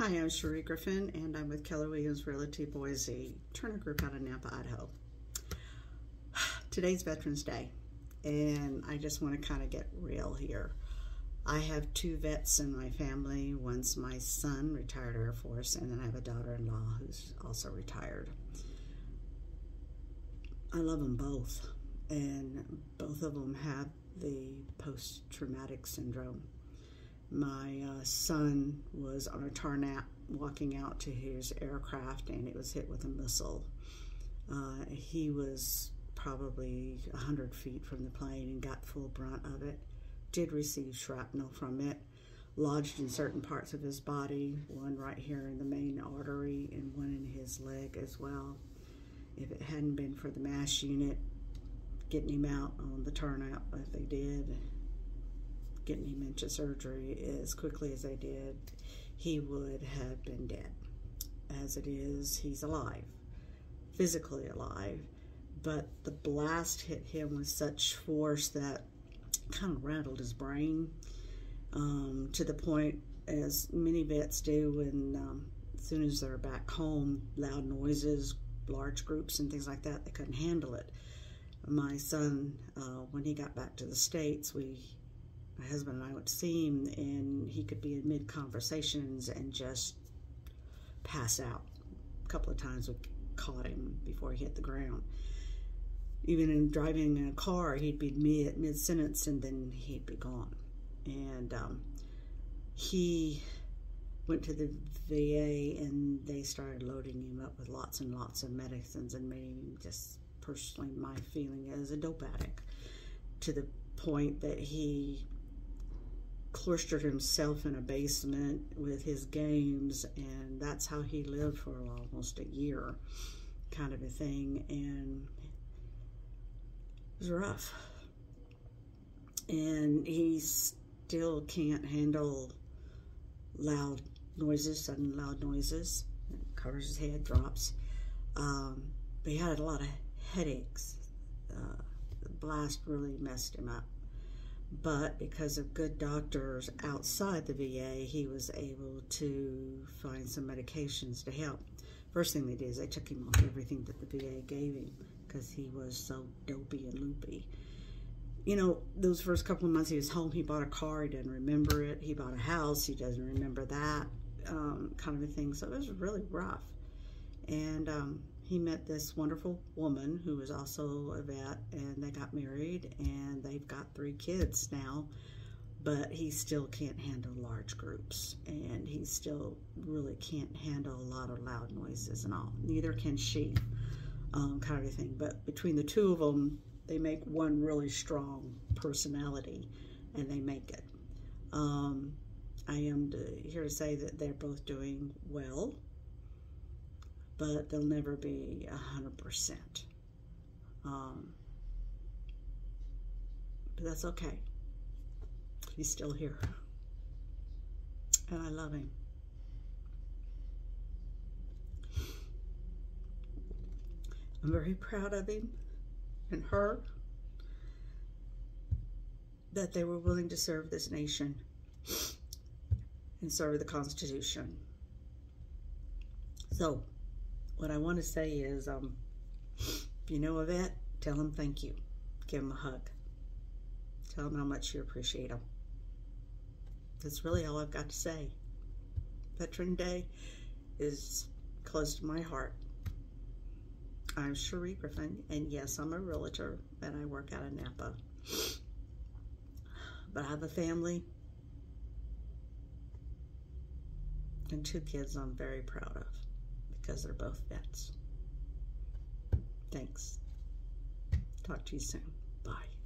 Hi, I'm Sheri Griffin, and I'm with Keller Williams Realty Boise, Turner Group out of Nampa, Idaho. Today's Veterans Day, and I just want to kind of get real here. I have two vets in my family. One's my son, retired Air Force, and then I have a daughter-in-law who's also retired. I love them both, and both of them have the post-traumatic syndrome my uh, son was on a tarmac walking out to his aircraft and it was hit with a missile. Uh, he was probably 100 feet from the plane and got full brunt of it. Did receive shrapnel from it, lodged in certain parts of his body, one right here in the main artery and one in his leg as well. If it hadn't been for the MASH unit getting him out on the turnout, if they did, getting him into surgery as quickly as they did, he would have been dead. As it is, he's alive, physically alive, but the blast hit him with such force that kind of rattled his brain um, to the point, as many vets do, when um, as soon as they're back home, loud noises, large groups, and things like that, they couldn't handle it. My son, uh, when he got back to the States, we my husband and I to see him, and he could be in mid conversations and just pass out. A couple of times we caught him before he hit the ground. Even in driving in a car, he'd be mid mid sentence and then he'd be gone. And um, he went to the VA and they started loading him up with lots and lots of medicines and made him just personally my feeling as a dope addict to the point that he cloistered himself in a basement with his games, and that's how he lived for almost a year, kind of a thing. And it was rough. And he still can't handle loud noises, sudden loud noises. Covers his head, drops. Um, but he had a lot of headaches. Uh, the blast really messed him up but because of good doctors outside the VA, he was able to find some medications to help. First thing they did is they took him off everything that the VA gave him because he was so dopey and loopy. You know, those first couple of months he was home, he bought a car, he doesn't remember it. He bought a house, he doesn't remember that um, kind of a thing. So it was really rough. And um, he met this wonderful woman who was also a vet, and they got married, and they've got three kids now. But he still can't handle large groups, and he still really can't handle a lot of loud noises and all. Neither can she, um, kind of thing. But between the two of them, they make one really strong personality, and they make it. Um, I am to, here to say that they're both doing well but they'll never be hundred percent. Um, but that's okay. He's still here, and I love him. I'm very proud of him and her that they were willing to serve this nation and serve the Constitution. So, what I want to say is, um, if you know a vet, tell them thank you. Give them a hug. Tell them how much you appreciate them. That's really all I've got to say. Veteran Day is close to my heart. I'm Sheri Griffin, and yes, I'm a realtor, and I work out of Nampa. But I have a family and two kids I'm very proud of because they're both vets. Thanks. Talk to you soon. Bye.